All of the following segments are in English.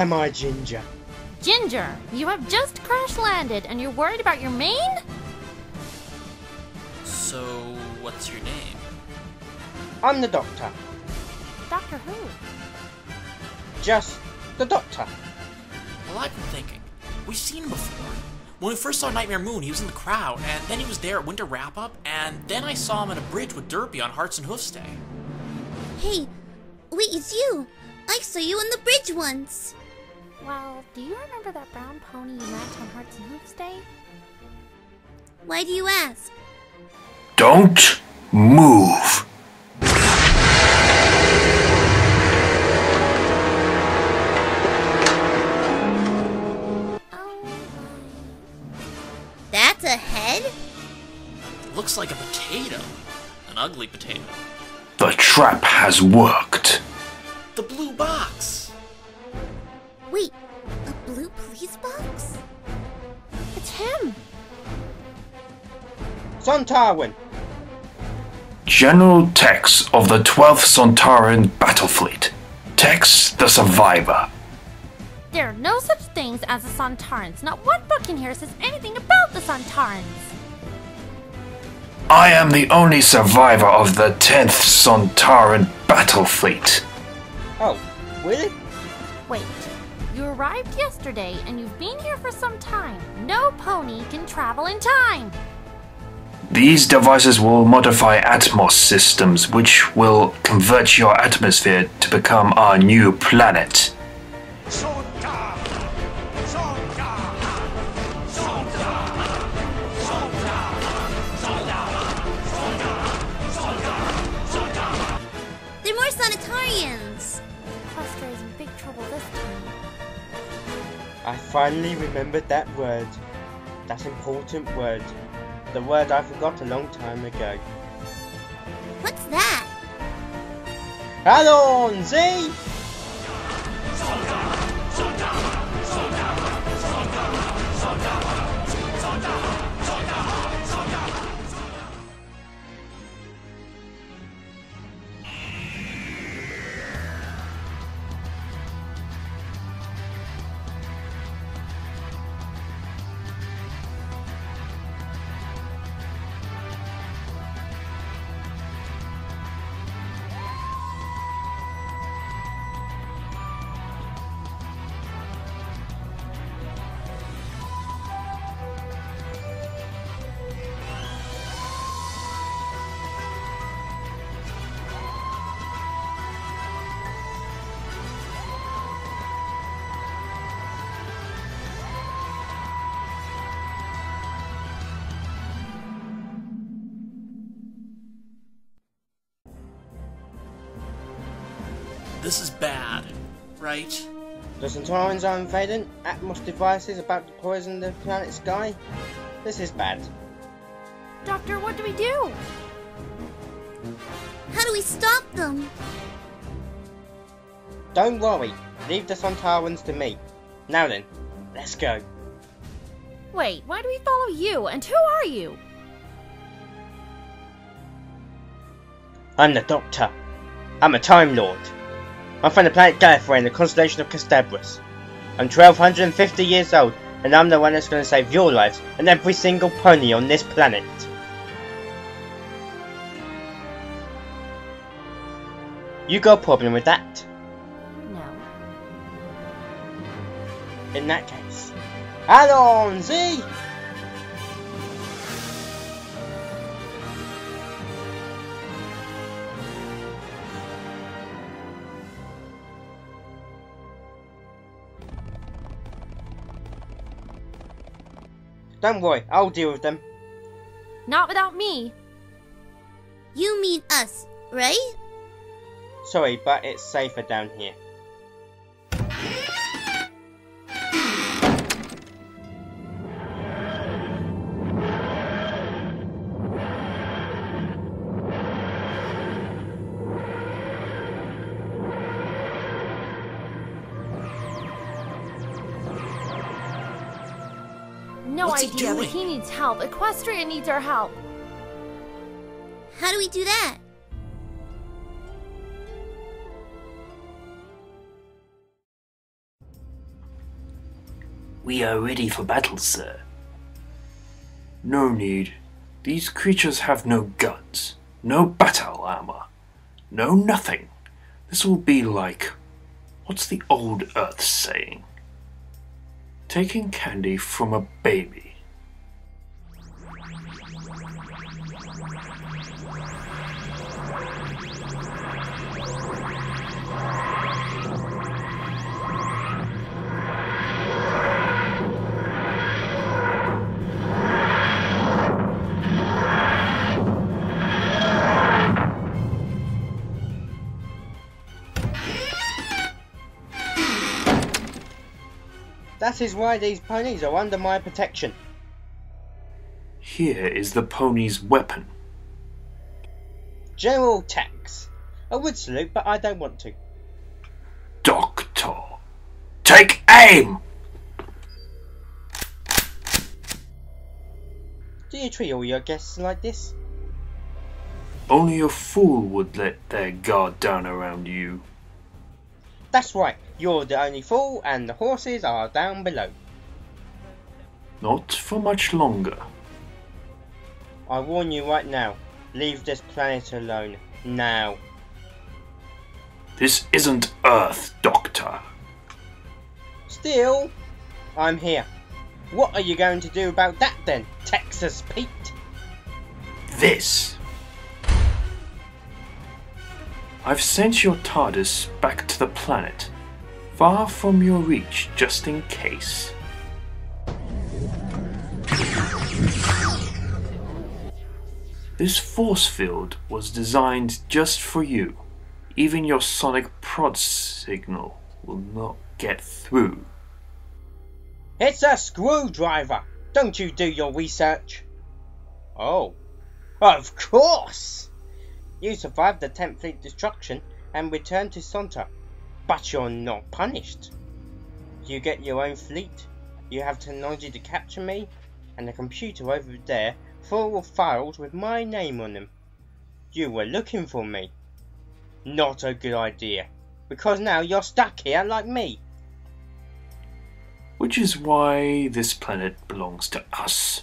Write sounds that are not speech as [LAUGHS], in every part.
Am I Ginger? Ginger, you have just crash landed and you're worried about your mane? So, what's your name? I'm the Doctor. Doctor Who? Just the Doctor. Well, I've been thinking. We've seen him before. When we first saw Nightmare Moon, he was in the crowd, and then he was there at Winter Wrap Up, and then I saw him at a bridge with Derpy on Hearts and Hoofs Day. Hey, wait, it's you. I saw you on the bridge once. Well, do you remember that brown pony you met on Hearts and Hooves Day? Why do you ask? Don't move. Oh, That's a head? Looks like a potato. An ugly potato. The trap has worked. The blue box! Wait, a blue police box? it's him! Sontarwin. General Tex of the 12th Sontaran Battle Fleet. Tex the Survivor. There are no such things as the Sontarans. Not one book in here says anything about the Sontarans. I am the only survivor of the 10th Sontaran Battle Fleet. Oh, really? Wait, you arrived yesterday and you've been here for some time. No pony can travel in time. These devices will modify Atmos systems, which will convert your atmosphere to become our new planet. They're I finally remembered that word. That important word. The word I forgot a long time ago. What's that? Allons-y! This is bad, right? The Sontarans are invading Atmos devices about to poison the planet's sky. This is bad. Doctor, what do we do? How do we stop them? Don't worry, leave the Sontarans to me. Now then, let's go. Wait, why do we follow you? And who are you? I'm the Doctor. I'm a Time Lord. I'm from the planet Gallifrey in the constellation of Kasterborous. I'm 1250 years old, and I'm the one that's going to save your lives and every single pony on this planet. You got a problem with that? No. In that case, Allons-y! Don't worry, I'll deal with them. Not without me. You mean us, right? Sorry, but it's safer down here. Idea, but he needs help. Equestria needs our help. How do we do that? We are ready for battle, sir. No need. These creatures have no guns, no battle armor, no nothing. This will be like. What's the old Earth saying? Taking candy from a baby. That is why these ponies are under my protection. Here is the pony's weapon. General Tex. I would salute, but I don't want to. Doctor. Take aim! Do you treat all your guests like this? Only a fool would let their guard down around you. That's right, you're the only fool, and the horses are down below. Not for much longer. I warn you right now, leave this planet alone. Now. This isn't Earth, Doctor. Still, I'm here. What are you going to do about that then, Texas Pete? This. I've sent your TARDIS back to the planet, far from your reach, just in case. This force field was designed just for you. Even your sonic prod signal will not get through. It's a screwdriver! Don't you do your research? Oh. Of course! You survived the 10th Fleet destruction and returned to Sontar. But you're not punished. You get your own fleet, you have technology to capture me, and a computer over there full of files with my name on them. You were looking for me. Not a good idea, because now you're stuck here like me. which is why this planet belongs to us.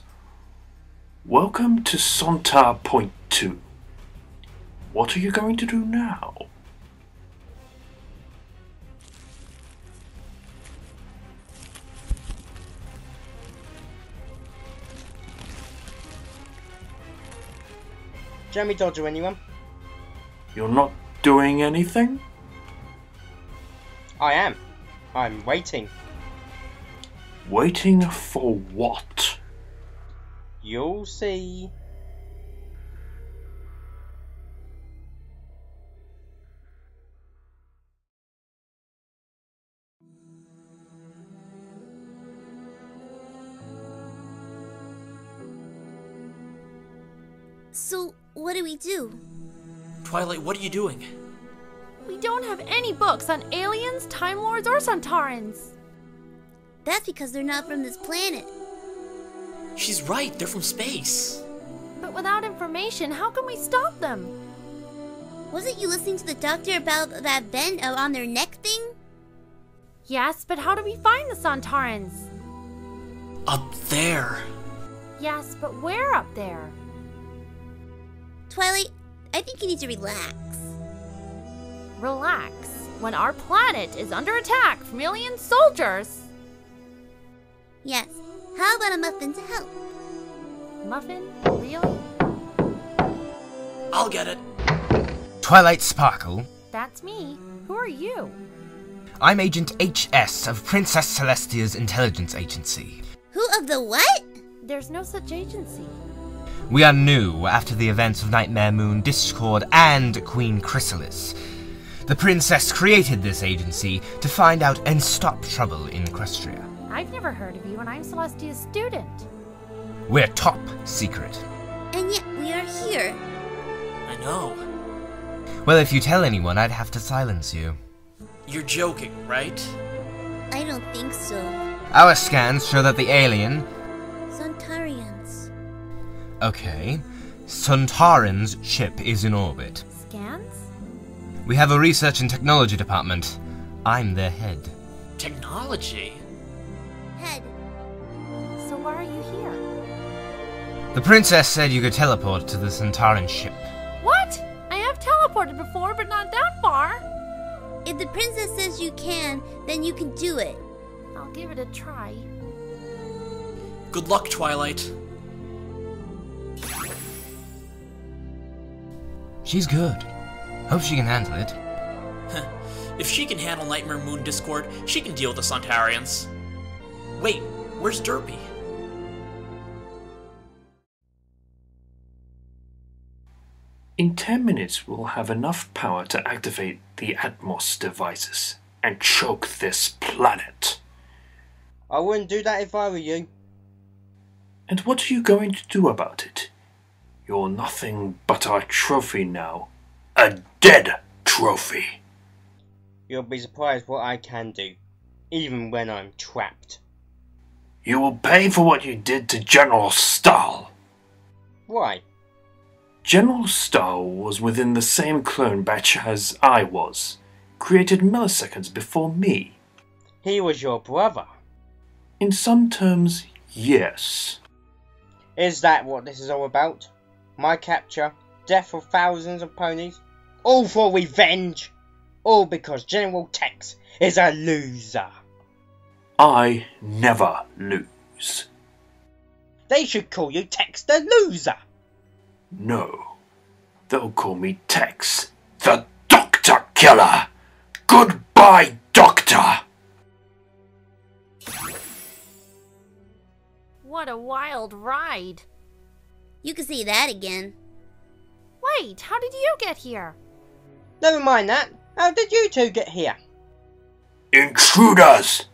Welcome to Sontar Point 2. What are you going to do now? Jammie Dodger, anyone? You're not doing anything? I am. I'm waiting. Waiting for what? You'll see. So, what do we do? Twilight, what are you doing? We don't have any books on aliens, Time Lords, or Sontarans. That's because they're not from this planet. She's right, they're from space. But without information, how can we stop them? Wasn't you listening to the doctor about that bend uh, on their neck thing? Yes, but how do we find the Sontarans? Up there. Yes, but where up there? Twilight, I think you need to relax. Relax. When our planet is under attack from alien soldiers. Yes. How about a muffin to help? Muffin? Really? I'll get it. Twilight Sparkle. That's me. Who are you? I'm Agent HS of Princess Celestia's intelligence agency. Who of the what? There's no such agency. We are new after the events of Nightmare Moon, Discord, and Queen Chrysalis. The princess created this agency to find out and stop trouble in Equestria. I've never heard of you, and I'm Celestia's student. We're top secret. And yet we are here. I know. Well, if you tell anyone, I'd have to silence you. You're joking, right? I don't think so. Our scans show that the alien, Sontarans. Okay. Sontaran's ship is in orbit. Scans? We have a research and technology department. I'm their head. Technology? Head. So why are you here? The princess said you could teleport to the Sontaran ship. What? I have teleported before, but not that far. If the princess says you can, then you can do it. I'll give it a try. Good luck, Twilight. She's good. Hope she can handle it. [LAUGHS] If she can handle Nightmare Moon Discord, she can deal with the Sontarans. Wait, where's Derpy? In 10 minutes, we'll have enough power to activate the Atmos devices and choke this planet. I wouldn't do that if I were you. And what are you going to do about it? You're nothing but a trophy now. A dead trophy. You'll be surprised what I can do, even when I'm trapped. You will pay for what you did to General Staal. Why? General Staal was within the same clone batch as I was, created milliseconds before me. He was your brother. In some terms, yes. Is that what this is all about? My capture, death of thousands of ponies, all for revenge? All because General Tex is a loser. I never lose. They should call you Tex the loser. No. They'll call me Tex, the Doctor Killer. Goodbye, Doctor. What a wild ride. You can see that again. Wait, how did you get here? Never mind that. How did you two get here? Intruders!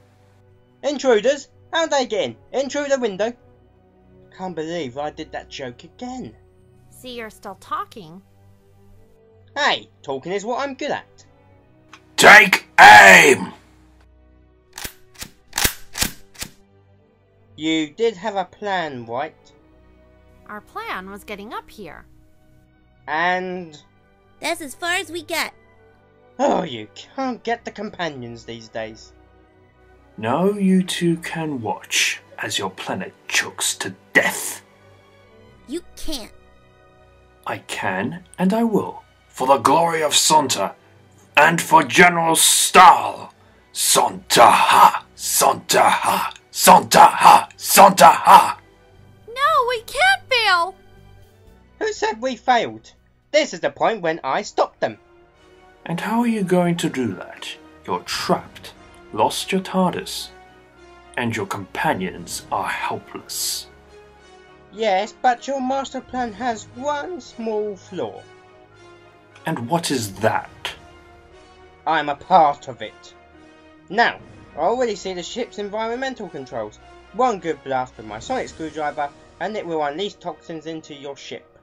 Intruders? How'd they get in? In through the window? Can't believe I did that joke again. See, you're still talking. Hey, talking is what I'm good at. Take aim! You did have a plan, right? Our plan was getting up here. And... That's as far as we get. Oh, you can't get the companions these days. Now you two can watch as your planet chokes to death. You can't. I can and I will, for the glory of Sontar and for General Staal. Santa ha! Sontar-ha! Santa ha! Sontar-ha! No, we can't fail! Who said we failed? This is the point when I stopped them. And how are you going to do that? You're trapped, lost your TARDIS, and your companions are helpless. Yes, but your master plan has one small flaw. And what is that? I'm a part of it. Now, I already see the ship's environmental controls. One good blast with my sonic screwdriver and it will unleash toxins into your ship.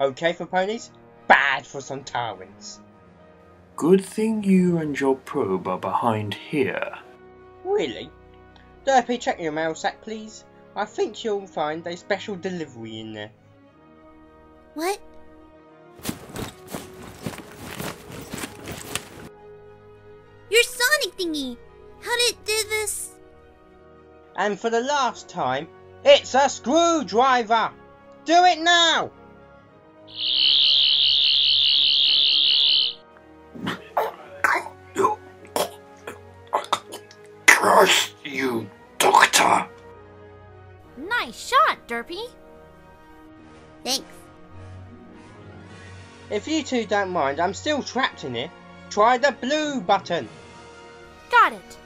Okay for ponies? Bad for Sontarans. Good thing you and your probe are behind here. Really? Derpy, check your mail sack, please. I think you'll find a special delivery in there. What? Your Sonic thingy! How did it do this? And for the last time, it's a screwdriver! Do it now! Curse you, Doctor! Nice shot, Derpy. Thanks. If you two don't mind, I'm still trapped in here. Try the blue button. Got it.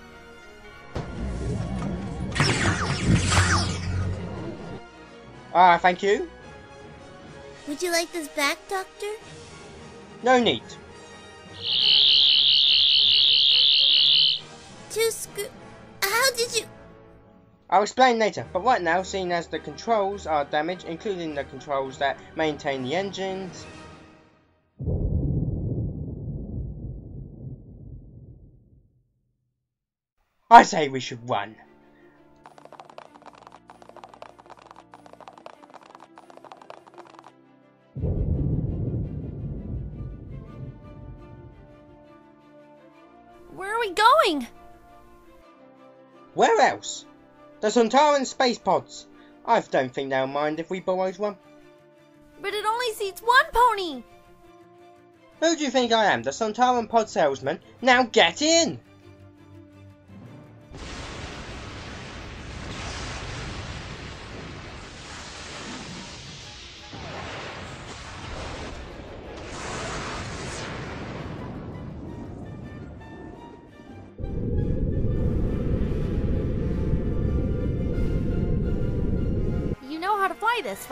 Ah, thank you. Would you like this back, Doctor? No need. Two screw. How did you. I'll explain later, but right now, seeing as the controls are damaged, including the controls that maintain the engines, I say we should run. The Sontaran space pods. I don't think they'll mind if we borrowed one. But it only seats one pony. Who do you think I am, the Sontaran pod salesman? Now get in!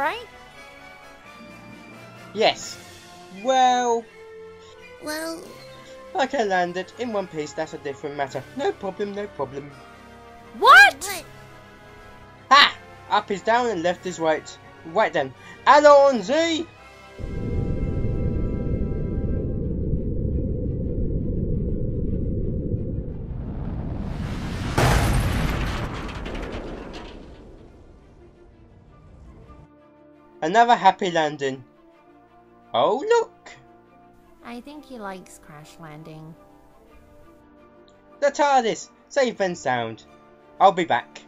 Right? Yes. Well, Well, I can land it in one piece, that's a different matter. No problem, no problem. What? what? Ah! Up is down and left is right. Right then. Alon Another happy landing. Oh look! I think he likes crash landing. The TARDIS! Safe and sound. I'll be back.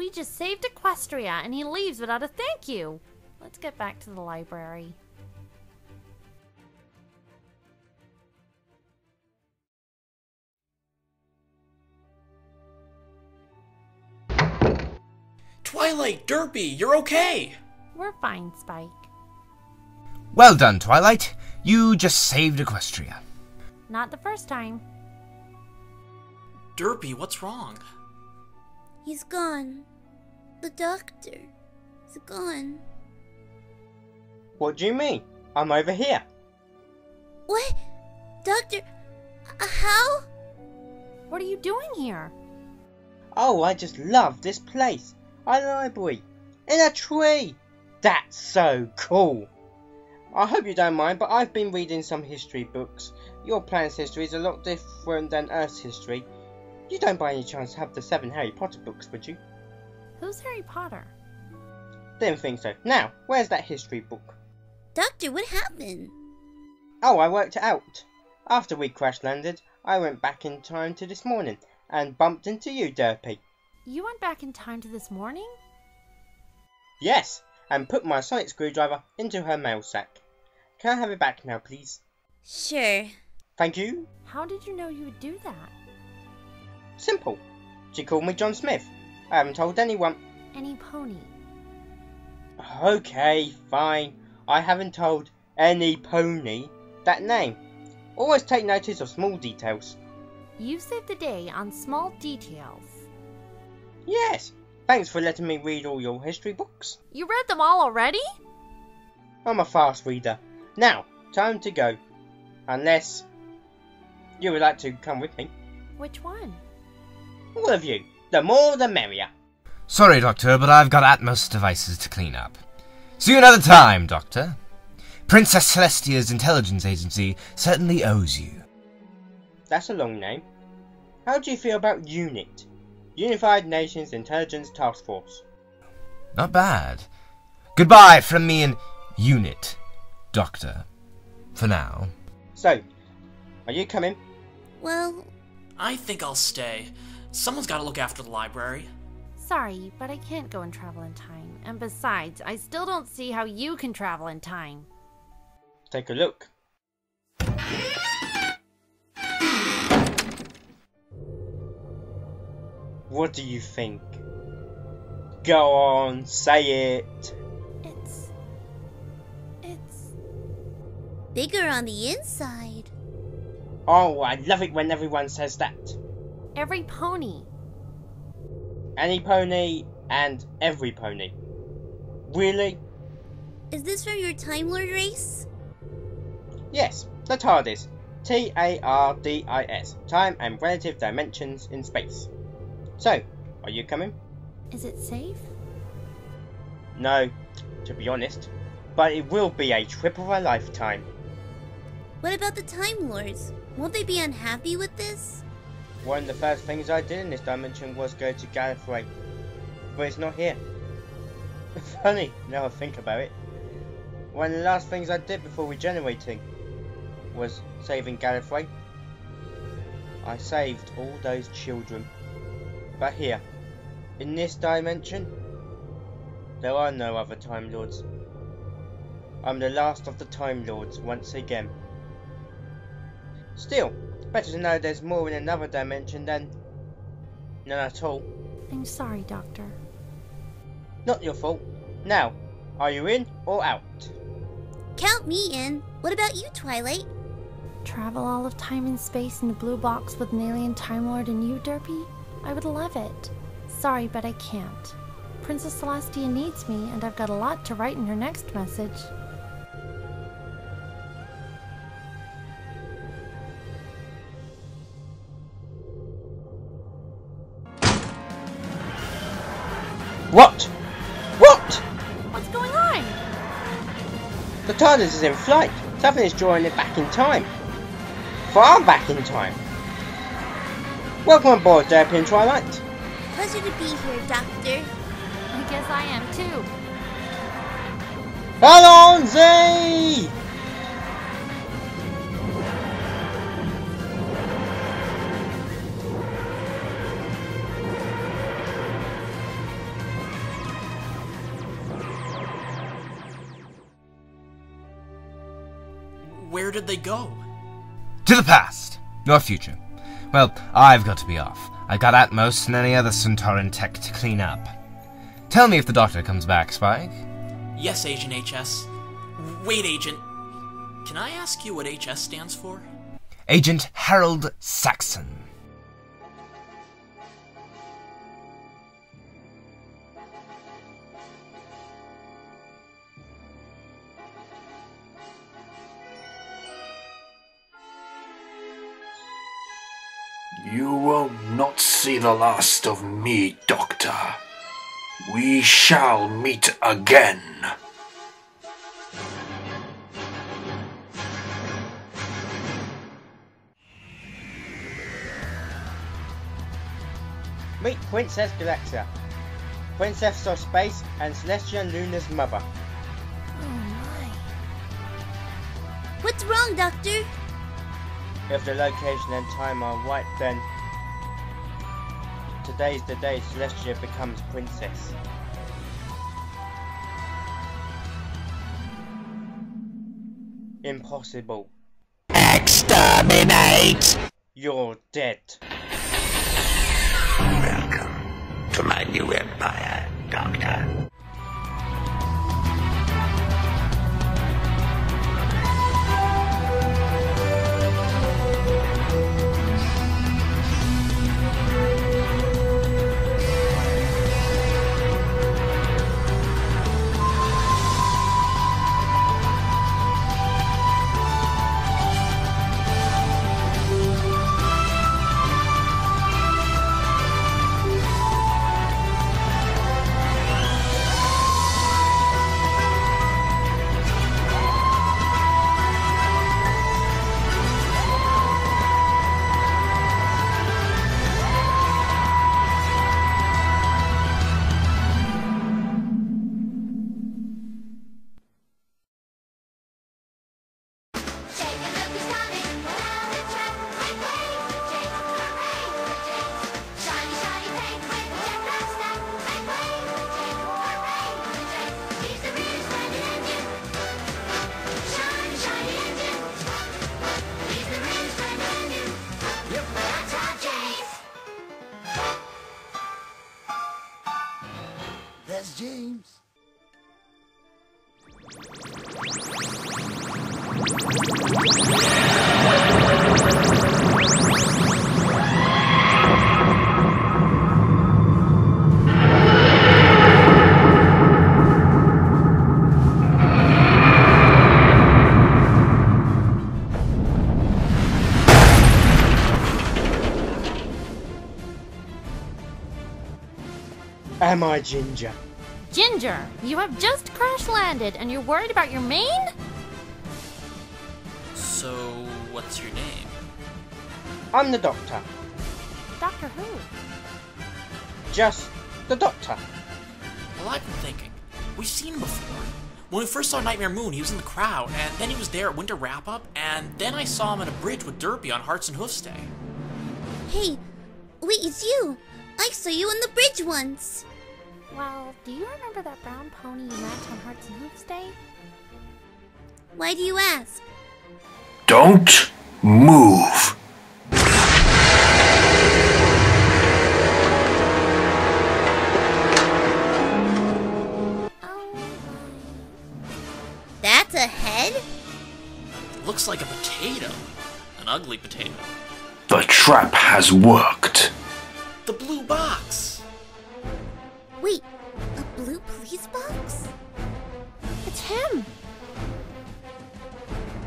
We just saved Equestria and he leaves without a thank you. Let's get back to the library. Twilight, Derpy, you're okay! We're fine, Spike. Well done, Twilight. You just saved Equestria. Not the first time. Derpy, what's wrong? He's gone. The doctor. He's gone. What do you mean? I'm over here. What? Doctor? Uh, how? What are you doing here? Oh, I just love this place. A library. In a tree. That's so cool. I hope you don't mind, but I've been reading some history books. Your planet's history is a lot different than Earth's history. You don't by any chance have the seven Harry Potter books, would you? Who's Harry Potter? Didn't think so. Now, where's that history book? Doctor, what happened? Oh, I worked it out. After we crash landed, I went back in time to this morning and bumped into you, Derpy. You went back in time to this morning? Yes, and put my sonic screwdriver into her mail sack. Can I have it back now, please? Sure. Thank you. How did you know you would do that? Simple. She called me John Smith. I haven't told anyone. Any pony? Okay, fine. I haven't told any pony that name. Always take notice of small details. You saved the day on small details. Yes, thanks for letting me read all your history books. You read them all already? I'm a fast reader. Now, time to go. Unless you would like to come with me. Which one? All of you. The more the merrier. Sorry, Doctor, but I've got Atmos devices to clean up. See you another time, Doctor. Princess Celestia's intelligence agency certainly owes you. That's a long name. How do you feel about UNIT? Unified Nations Intelligence Task Force. Not bad. Goodbye from me and Unit, Doctor. For now. So, are you coming? Well, I think I'll stay. Someone's gotta look after the library. Sorry, but I can't go and travel in time. And besides, I still don't see how you can travel in time. Take a look. What do you think? Go on, say it. It's. It's. bigger on the inside. Oh, I love it when everyone says that. Every pony. Any pony and every pony. Really? Is this from your Time Lord race? Yes, the TARDIS. T A R D I S. Time and relative dimensions in space. So, are you coming? Is it safe? No, to be honest. but it will be a trip of a lifetime. What about the Time Lords? Won't they be unhappy with this? One of the first things I did in this dimension was go to Gallifrey, but it's not here. [LAUGHS] Funny, now I think about it. One of the last things I did before regenerating was saving Gallifrey. I saved all those children. But here, in this dimension, there are no other Time Lords. I'm the last of the Time Lords once again. Still, better to know there's more in another dimension than none at all. I'm sorry, Doctor. Not your fault. Now, are you in or out? Count me in. What about you, Twilight? Travel all of time and space in the blue box with an alien Time Lord and you, Derpy? I would love it. Sorry, but I can't. Princess Celestia needs me, and I've got a lot to write in her next message. What? What? What's going on? The TARDIS is in flight. Something is drawing it back in time. Far back in time. Welcome aboard, and Twilight. Pleasure to be here, Doctor. I guess I am too. Allons-y! Where did they go? To the past, or future. Well, I've got to be off. I got Atmos and any other Sontaran tech to clean up. Tell me if the doctor comes back, Spike. Yes, Agent HS. Wait, Agent. Can I ask you what HS stands for? Agent Harold Saxon. You will not see the last of me, Doctor. We shall meet again. Meet Princess Galaxia, Princess of Space and Celestia Luna's mother. Oh my. What's wrong, Doctor? If the location and time are right, then today's the day Celestia becomes princess. Impossible. Exterminate! You're dead. Welcome to my new empire, Doctor. Am I Ginger? Ginger, you have just crash landed and you're worried about your mane? So, what's your name? I'm the doctor. Doctor Who? Just the doctor. Well, I've been thinking. We've seen him before. When we first saw Nightmare Moon, he was in the crowd, and then he was there at Winter Wrap Up, and then I saw him at a bridge with Derpy on Hearts and Hoofs Day. Hey, wait, it's you. I saw you on the bridge once. Well, do you remember that brown pony you met on Hearts and Hooves Day? Why do you ask? Don't move. Oh, That's a head? Looks like a potato. An ugly potato. The trap has worked. The blue box! Wait, a blue police box? it's him!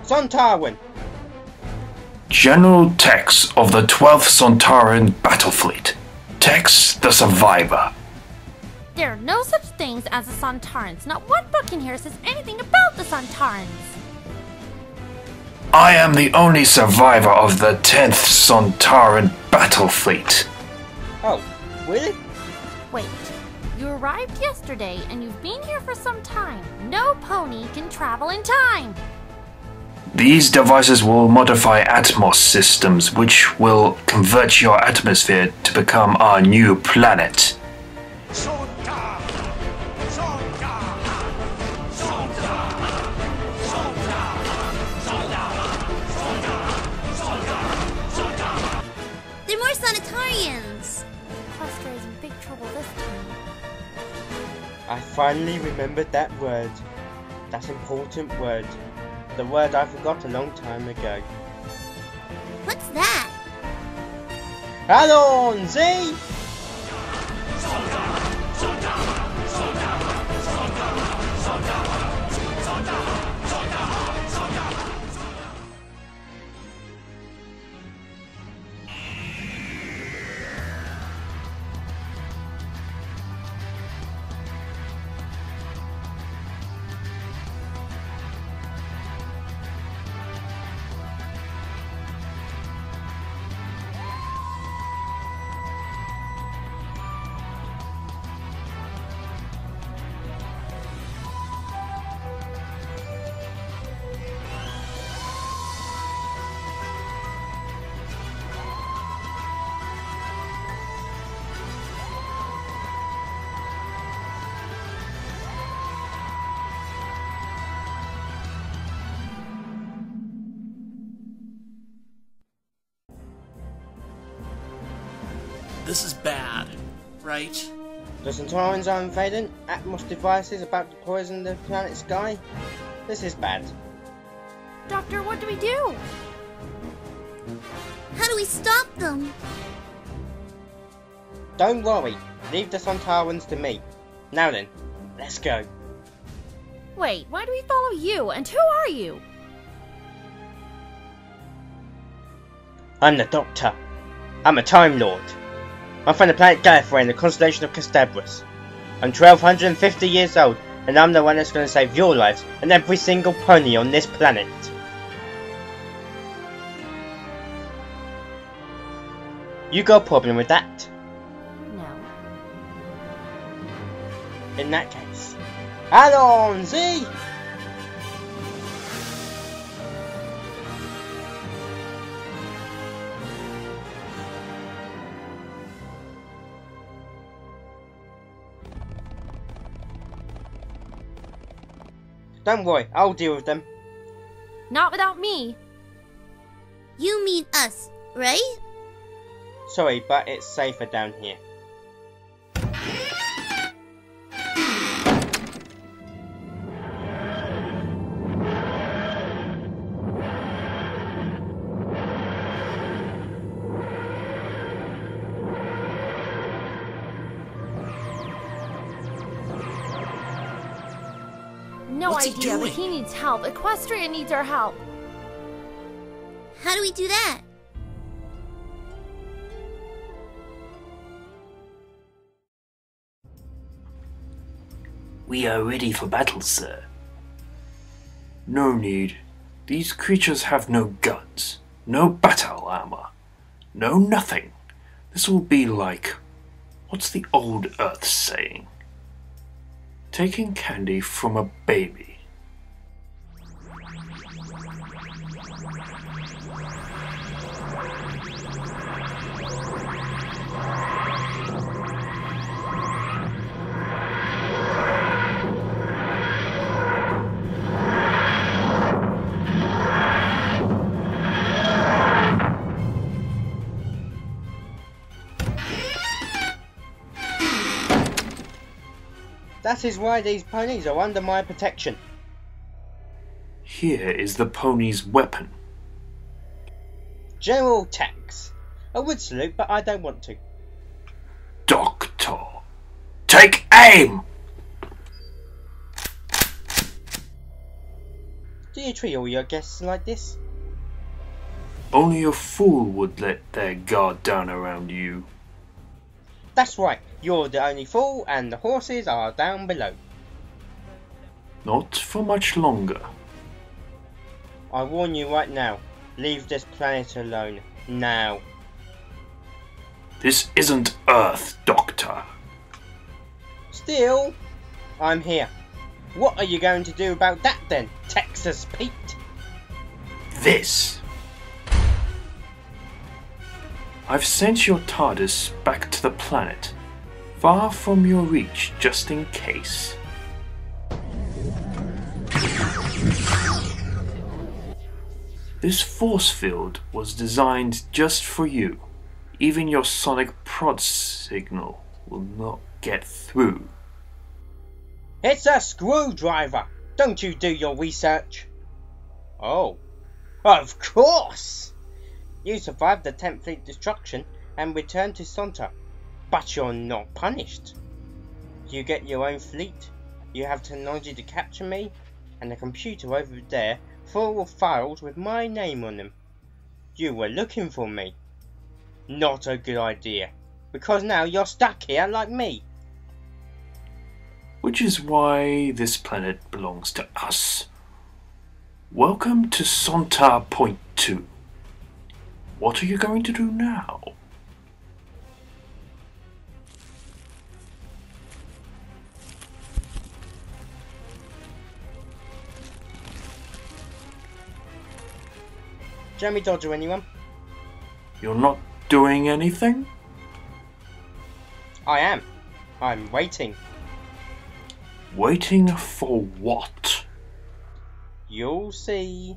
Sontarwin. General Tex of the 12th Sontaran Battle Fleet. Tex the Survivor. There are no such things as the Sontarans. Not one book in here says anything about the Sontarans. I am the only survivor of the 10th Sontaran Battle Fleet. Oh, really? Wait, you arrived yesterday and you've been here for some time. No pony can travel in time. These devices will modify Atmos systems, which will convert your atmosphere to become our new planet. I finally remembered that word. That important word. The word I forgot a long time ago. What's that? Allons-y! Right? The Sontarans are invading Atmos devices about to poison the planet's sky. This is bad. Doctor, what do we do? How do we stop them? Don't worry, leave the Sontarans to me. Now then, let's go. Wait, why do we follow you? And who are you? I'm the Doctor. I'm a Time Lord. I'm from the planet Gallifrey in the constellation of Kasterborous. I'm 1250 years old, and I'm the one that's going to save your lives and every single pony on this planet. You got a problem with that? No. In that case, Allons-y! Don't worry, I'll deal with them. Not without me. You mean us, right? Sorry, but it's safer down here. Idea, but he needs help. Equestria needs our help. How do we do that? We are ready for battle, sir. No need. These creatures have no guns, no battle armor, no nothing. This will be like. What's the old Earth saying? Taking candy from a baby. That is why these ponies are under my protection. Here is the pony's weapon. General Tex. I would salute, but I don't want to. Doctor. Take aim! Do you treat all your guests like this? Only a fool would let their guard down around you. That's right, you're the only fool, and the horses are down below. Not for much longer. I warn you right now, leave this planet alone. Now. This isn't Earth, Doctor. Still, I'm here. What are you going to do about that then, Texas Pete? This. I've sent your TARDIS back to the planet, far from your reach, just in case. This force field was designed just for you. Even your sonic prod signal will not get through. It's a screwdriver! Don't you do your research? Oh. Of course! You survived the 10th Fleet destruction and returned to Sontar. But you're not punished. You get your own fleet, you have technology to capture me, and a computer over there full of files with my name on them. You were looking for me. Not a good idea, because now you're stuck here like me. Which is why this planet belongs to us. Welcome to Sontar Point 2. What are you going to do now? Jammie Dodger, anyone? You're not doing anything? I am. I'm waiting. Waiting for what? You'll see.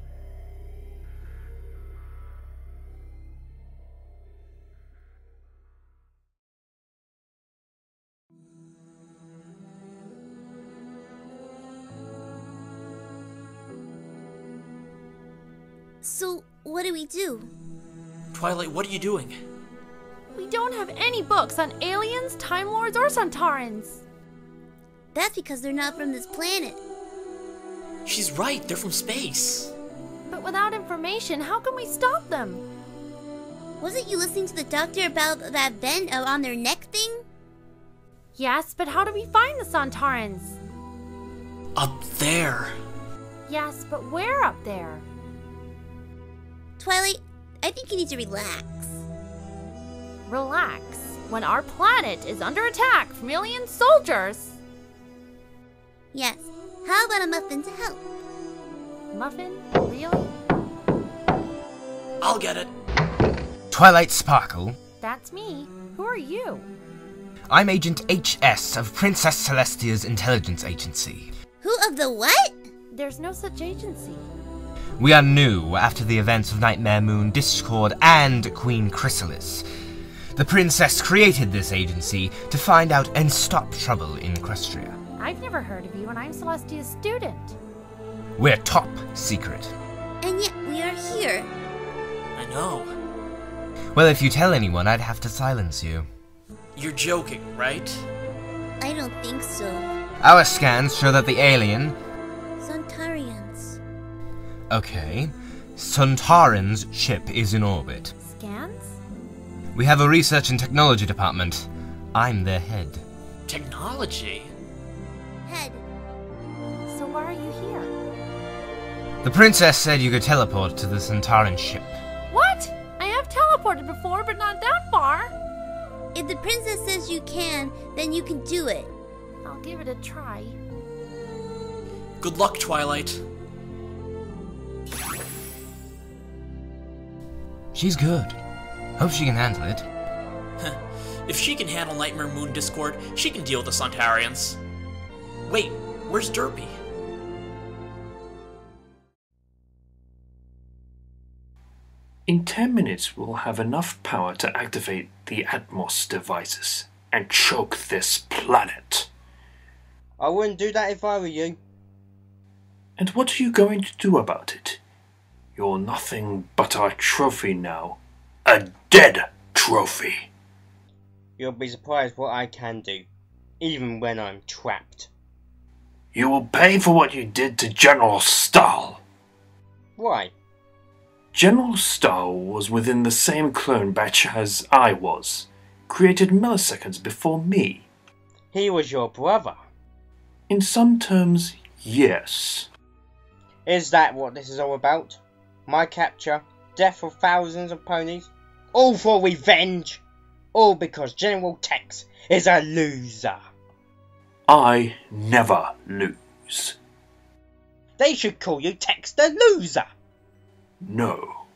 Twilight, what are you doing? We don't have any books on aliens, Time Lords, or Sontarans. That's because they're not from this planet. She's right, they're from space. But without information, how can we stop them? Wasn't you listening to the doctor about that vent uh, on their neck thing? Yes, but how do we find the Sontarans? Up there. Yes, but where up there? Twilight, I think you need to relax. Relax. When our planet is under attack from alien soldiers. Yes. How about a muffin to help? Muffin? Really? I'll get it. Twilight Sparkle. That's me. Who are you? I'm Agent HS of Princess Celestia's intelligence agency. Who of the what? There's no such agency. We are new after the events of Nightmare Moon, Discord, and Queen Chrysalis. The princess created this agency to find out and stop trouble in Equestria. I've never heard of you, and I'm Celestia's student. We're top secret. And yet we are here. I know. Well, if you tell anyone, I'd have to silence you. You're joking, right? I don't think so. Our scans show that the alien. Suntarians. Okay. Sontaran's ship is in orbit. Scans? We have a research and technology department. I'm their head. Technology? Head, So why are you here? The princess said you could teleport to the Sontaran ship. What? I have teleported before, but not that far. If the princess says you can, then you can do it. I'll give it a try. Good luck, Twilight. She's good. Hope she can handle it. If she can handle Nightmare Moon Discord, she can deal with the Sontarians. Wait, where's Derpy? In 10 minutes, we'll have enough power to activate the Atmos devices and choke this planet. I wouldn't do that if I were you. And what are you going to do about it? You're nothing but a trophy now. A dead trophy. You'll be surprised what I can do, even when I'm trapped. You will pay for what you did to General Staal. Why? General Staal was within the same clone batch as I was, created milliseconds before me. He was your brother. In some terms, yes. Is that what this is all about? My capture, death of thousands of ponies? All for revenge? All because General Tex is a loser. I never lose. They should call you Tex the loser. No.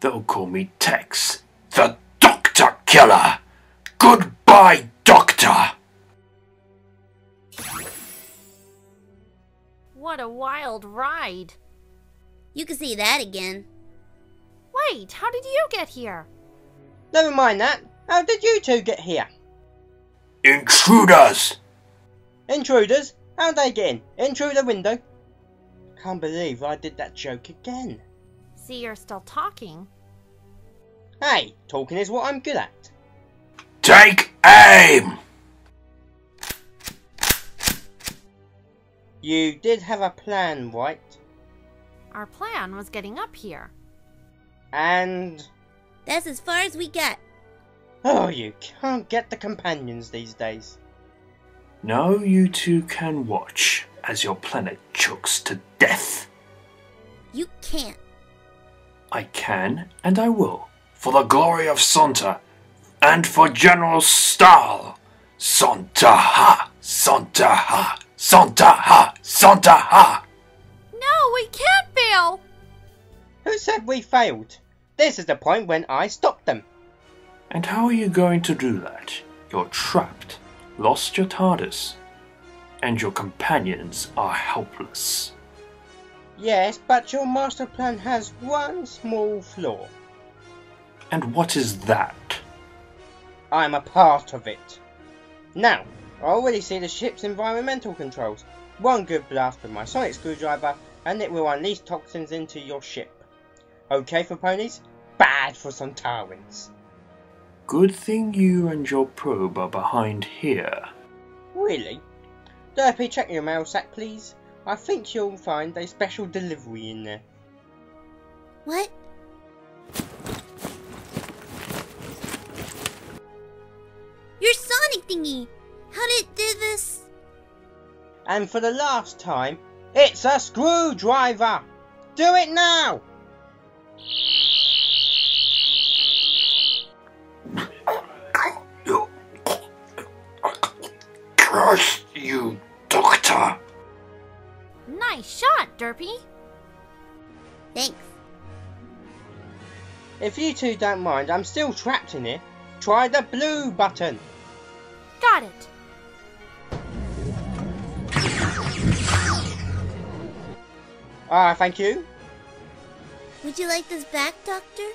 They'll call me Tex, the Doctor Killer. Goodbye, Doctor. What a wild ride. You can see that again. Wait, how did you get here? Never mind that. How did you two get here? Intruders! Intruders? How'd they get in? In through the window? Can't believe I did that joke again. See, you're still talking. Hey, talking is what I'm good at. Take aim! You did have a plan, right? Our plan was getting up here. And... That's as far as we got. Oh, you can't get the companions these days. Now you two can watch as your planet chokes to death. You can't. I can and I will, for the glory of Sontar and for General Staal. Santa ha! Sontar-ha! Santa ha! Sontar-ha! No, we can't fail! Who said we failed? This is the point when I stopped them. And how are you going to do that? You're trapped, lost your TARDIS, and your companions are helpless. Yes, but your master plan has one small flaw. And what is that? I'm a part of it. Now, I already see the ship's environmental controls. One good blast with my sonic screwdriver and it will unleash toxins into your ship. Okay for ponies? Bad for Sontarans. Good thing you and your probe are behind here. Really? Derpy, check your mail sack, please. I think you'll find a special delivery in there. What? Your Sonic thingy! How did it do this? And for the last time, it's a screwdriver! Do it now! Curse you, Doctor! Nice shot, Derpy. Thanks. If you two don't mind, I'm still trapped in here. Try the blue button. Got it. Ah, thank you. Would you like this back, Doctor?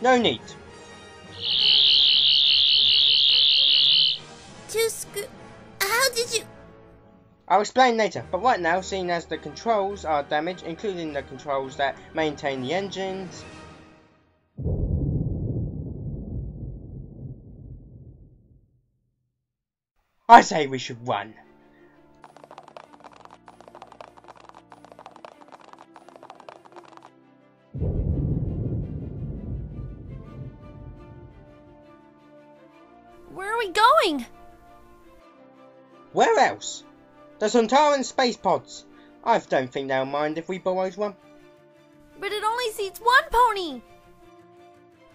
No need. Two screw. How did you. I'll explain later, but right now, seeing as the controls are damaged, including the controls that maintain the engines, I say we should run. Else? The Sontaran space pods. I don't think they'll mind if we borrowed one. But it only seats one pony!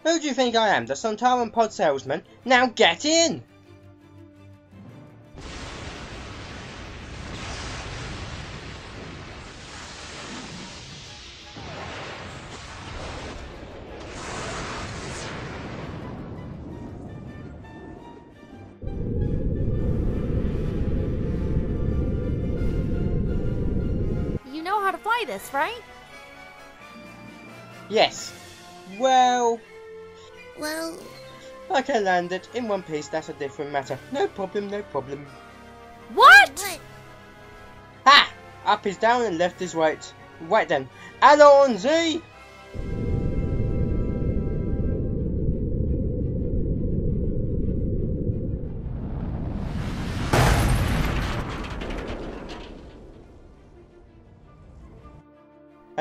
Who do you think I am, the Sontaran pod salesman? Now get in! Right? Yes. Well, Well, I can land it in one piece, that's a different matter. No problem, no problem. What? what? Ha! Up is down and left is right. Right then. Allons-y!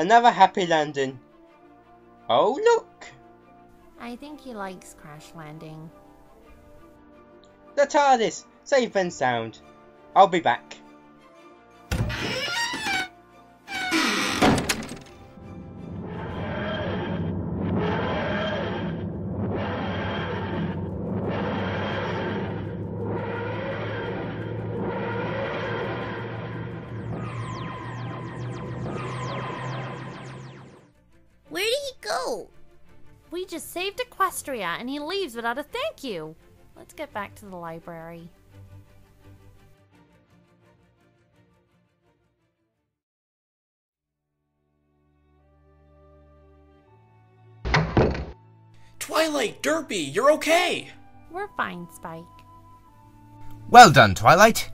Another happy landing. Oh look! I think he likes crash landing. The TARDIS! Safe and sound. I'll be back. Saved Equestria and he leaves without a thank you. Let's get back to the library. Twilight, Derpy, you're okay! We're fine, Spike. Well done, Twilight.